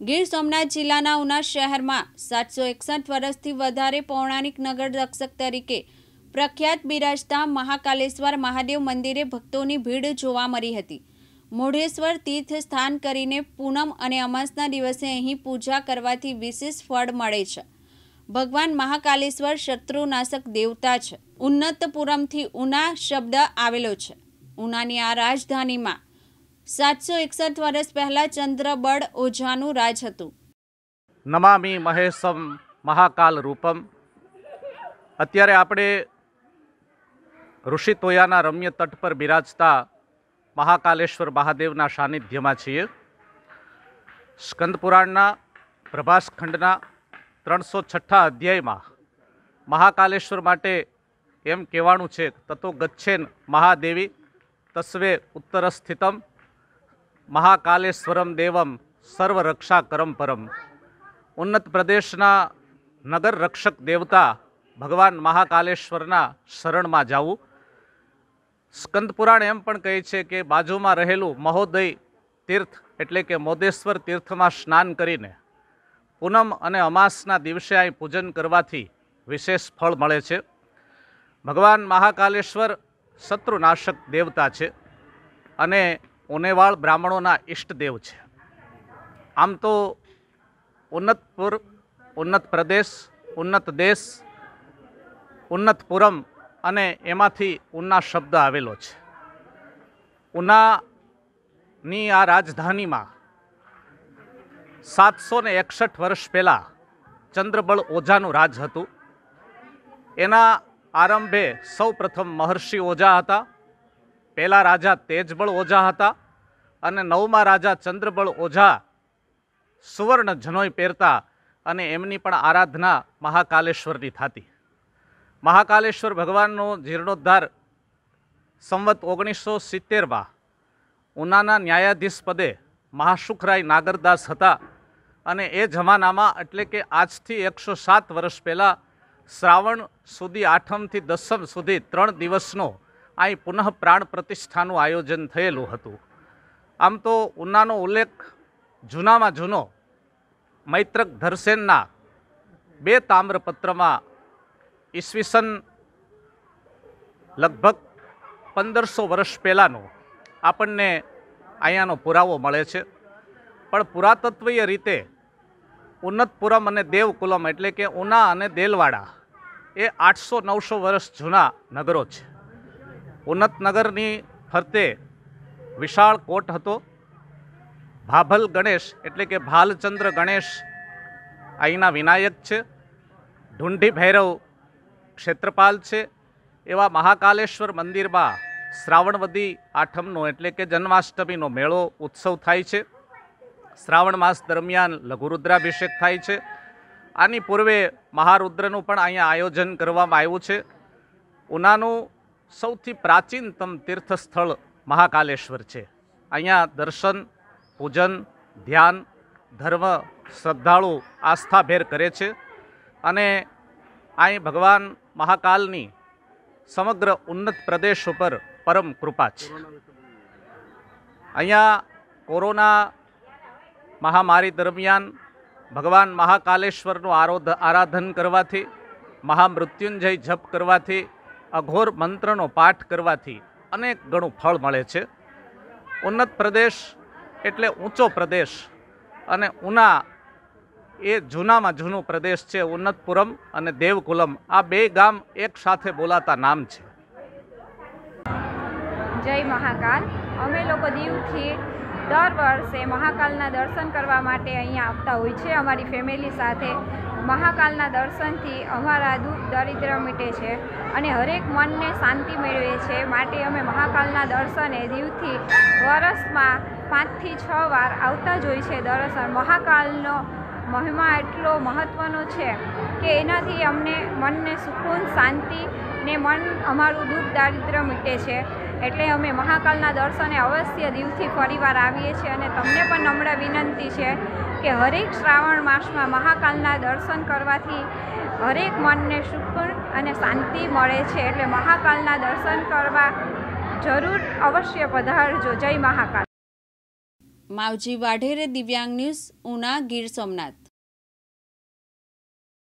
ગીર સોમનાથ જિલ્લાના ઉના શહેરમાં સાતસો એકસઠ વર્ષથી વધારે પૌરાણિક નગર રક્ષક તરીકે પ્રખ્યાત બિરાજતા મહાકાલેશ્વર મહાદેવ મંદિરે ભક્તોની ભીડ જોવા મળી હતી. મોઢેશ્વર તીર્થ સ્થાન કરીને પૂનમ અને અમાસના દિવસે અહીં પૂજા કરવાથી વિશેષ ફળ મળે છે. ભગવાન મહાકાલેશ્વર શત્રુનાશક દેવતા છે. ઉન્નતપુરમથી ઉના શબ્દ આવેલો છે. ઉનાની આ રાજધાનીમાં સાતસો એકસઠ વર્ષ પહેલા ચંદ્રબળ ઓઝાનું રાજ હતું. નમામી મહેશમ મહાકાલ રૂપમ. અત્યારે આપણે ઋષિ તોયાના રમ્ય તટ પર બિરાજતા મહાકાલેશ્વર મહાદેવના સાનિધ્યમાં છીએ. સ્કંદપુરાણના પ્રભાસખંડના પ્રભાસ ખંડના ત્રણસો છઠ્ઠા અધ્યાયમાં મહાકાલેશ્વર માટે એમ કહેવાનું છે, તતો ગચ્છેન મહાદેવી તસ્વે ઉત્તર સ્થિતમ મહાકાલેશ્વરમ દેવમ સર્વરક્ષા કરમ પરમ. ઉન્નત પ્રદેશના નગર રક્ષક દેવતા ભગવાન મહાકાલેશ્વરના શરણમાં જાવું. સ્કંદપુરાણ એમ પણ કહે છે કે બાજુમાં રહેલું મહોદય તીર્થ એટલે કે મોદેશ્વર તીર્થમાં સ્નાન કરીને પૂનમ અને અમાસના દિવસે અહીં પૂજન કરવાથી વિશેષ ફળ મળે છે. ભગવાન મહાકાલેશ્વર શત્રુનાશક દેવતા છે અને ઉનેવાળ બ્રાહ્મણોના ઈષ્ટદેવ છે. આમ તો ઉન્નતપુર, ઉન્નત પ્રદેશ, ઉન્નત દેશ ઉન્નતપુરમ અને એમાંથી ઉના શબ્દ આવેલો છે. ઉનાની આ રાજધાનીમાં સાતસો ને એકસઠ વર્ષ પહેલાં ચંદ્રબળ ઓઝાનું રાજ હતું. એના આરંભે સૌ પ્રથમ મહર્ષિ ઓઝા હતા. પહેલા રાજા તેજબળ ઓઝા હતા અને નવમા રાજા ચંદ્રબળ ઓઝા સુવર્ણ જનોય પહેરતા અને એમની પણ આરાધના મહાકાલેશ્વરની થતી. મહાકાલેશ્વર ભગવાનનો જીર્ણોદ્ધાર સંવત ઓગણીસો સિત્તેરમાં ઉનાના ન્યાયાધીશ પદે મહાશુખરાય નાગરદાસ હતા અને એ જમાનામાં એટલે કે આજથી એકસો સાત વર્ષ પહેલાં શ્રાવણ સુધી આઠમથી દસમ સુધી ત્રણ દિવસનો અહીં પુનઃ પ્રાણ પ્રતિષ્ઠાનું આયોજન થયેલું હતું. આમ તો ઉનાનો ઉલ્લેખ જૂનામાં જૂનો મૈત્રક ધરસેનના બે તામ્રપત્રમાં ઈસવીસન લગભગ પંદરસો વર્ષ પહેલાંનો આપણને અહીંયાનો પુરાવો મળે છે. પણ પુરાતત્વીય રીતે ઉન્નતપુરમ અને દેવકુલમ એટલે કે ઉના અને દેલવાડા એ આઠસો નવસો વર્ષ જૂના નગરો છે. ઉન્નતનગરની ફરતે વિશાળ કોટ હતો. ભાભલ ગણેશ એટલે કે ભાલચંદ્ર ગણેશ અહીંના વિનાયક છે. ઢુંઢી ભૈરવ ક્ષેત્રપાલ છે. એવા મહાકાલેશ્વર મંદિરમાં શ્રાવણવદી આઠમનો એટલે કે જન્માષ્ટમીનો મેળો ઉત્સવ થાય છે. શ્રાવણ માસ દરમિયાન લઘુરુદ્રાભિષેક થાય છે. આની પૂર્વે મહારુદ્રનું પણ અહીંયા આયોજન કરવામાં આવ્યું છે. ઉનાનું સૌથી પ્રાચીનતમ તીર્થસ્થળ મહાકાલેશ્વર છે. અહીંયા દર્શન, પૂજન, ધ્યાન, ધર્મ, શ્રદ્ધાળુ આસ્થાભેર કરે છે અને અહીં ભગવાન મહાકાલની સમગ્ર ઉન્નત પ્રદેશ ઉપર પરમ કૃપા છે. અહીંયા કોરોના મહામારી દરમિયાન ભગવાન મહાકાલેશ્વરનું આરોધ આરાધન કરવાથી, મહામૃત્યુંજય જપ કરવાથી અઘોર મંત્રનો પાઠ કરવાથી અનેક ગણું ફળ મળે છે. ઉન્નત પ્રદેશ એટલે ઊંચો પ્રદેશ અને ઉના એ જૂનામાં જૂનું પ્રદેશ છે ઉન્નતપુરમ અને દેવકુલમ. આ બે ગામ એક સાથે બોલાતા નામ છે. જય મહાકાલ. અમે લોકો દીવથી દર વર્ષે મહાકાલના દર્શન કરવા માટે અહીંયા આવતા હોય છે. અમારી ફેમિલી સાથે મહાકાલના દર્શનથી અમારા દુઃખ, દરિદ્ર મીટે છે અને હરેક મનને શાંતિ મેળવે છે. માટે અમે મહાકાલના દર્શને દીવથી વરસમાં પાંચથી છ વાર આવતા જ હોય છે. દર્શન મહાકાલનો મહિમા એટલો મહત્ત્વનો છે કે એનાથી અમને મનને સુકૂન, શાંતિ ને મન અમારું દુઃખ દારિદ્ર્ય મીટે છે. એટલે અમે મહાકાલના દર્શને અવશ્ય દિવથી ફરીવાર આવીએ છીએ અને તમને પણ નમ્ર વિનંતી છે કે હરેક શ્રાવણ માસમાં મહાકાલના દર્શન કરવાથી હરેક મનને સુકૂન અને શાંતિ મળે છે. એટલે મહાકાલના દર્શન કરવા જરૂર અવશ્ય પધારજો. જય મહાકાલ. માવજી વાઢેરે દિવ્યાંગ ન્યૂઝ, ઉના, ગીર સોમનાથ.